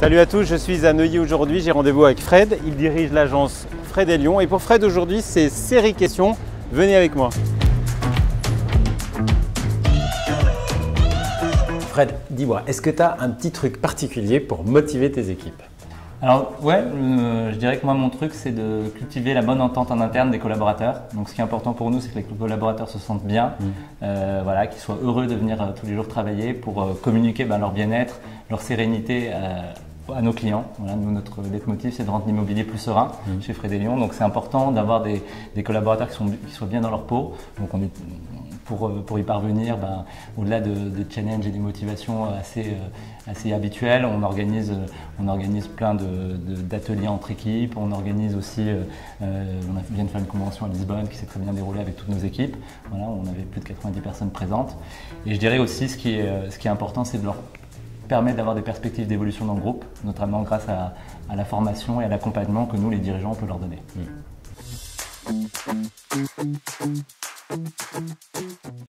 Salut à tous, je suis à Neuilly aujourd'hui, j'ai rendez-vous avec Fred, il dirige l'agence Fred et Lyon et pour Fred aujourd'hui c'est série questions, venez avec moi. Fred, dis-moi, est-ce que tu as un petit truc particulier pour motiver tes équipes? Alors ouais, euh, je dirais que moi mon truc c'est de cultiver la bonne entente en interne des collaborateurs. Donc ce qui est important pour nous c'est que les collaborateurs se sentent bien, mm. euh, voilà, qu'ils soient heureux de venir euh, tous les jours travailler pour communiquer ben, leur bien-être, leur sérénité à nos clients. Voilà, nous, notre leitmotiv, c'est de rendre l'immobilier plus serein mm. chez Lyon. Donc, c'est important d'avoir des, collaborateurs qui, sont, qui soient bien dans leur peau. Donc, on est, pour, pour y parvenir, ben, au-delà de, des challenges et des motivations assez, assez habituelles, on organise, on organise plein d'ateliers entre équipes. On organise aussi, euh, euh, on vient de faire une convention à Lisbonne qui s'est très bien déroulée avec toutes nos équipes. Voilà, on avait plus de 90 personnes présentes. Et je dirais aussi, ce qui est, ce qui est important, c'est de leur permet d'avoir des perspectives d'évolution dans le groupe, notamment grâce à, la formation et à l'accompagnement que nous, les dirigeants, on peut leur donner. Mm.